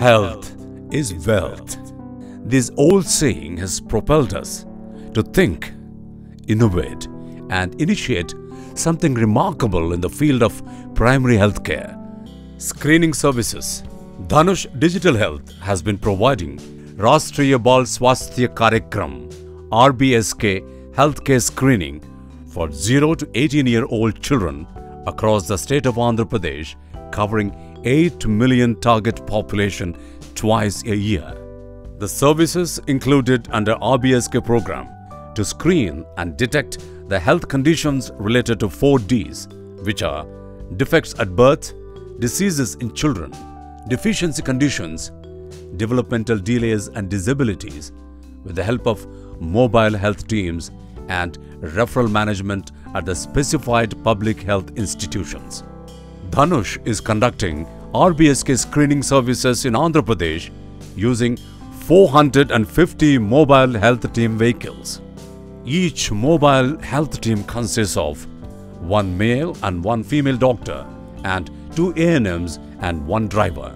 Health is wealth. This old saying has propelled us to think, innovate, and initiate something remarkable in the field of primary health care. Screening services. Dhanush Digital Health has been providing Rashtriya Bal Swasthya Karyakram RBSK healthcare screening for 0 to 18 year old children across the state of Andhra Pradesh covering 8 million target population twice a year. The services included under RBSK program to screen and detect the health conditions related to 4 Ds which are defects at birth, diseases in children, deficiency conditions, developmental delays and disabilities with the help of mobile health teams and referral management at the specified public health institutions. Dhanush is conducting RBSK screening services in Andhra Pradesh using 450 mobile health team vehicles. Each mobile health team consists of one male and one female doctor and two ANMs and one driver.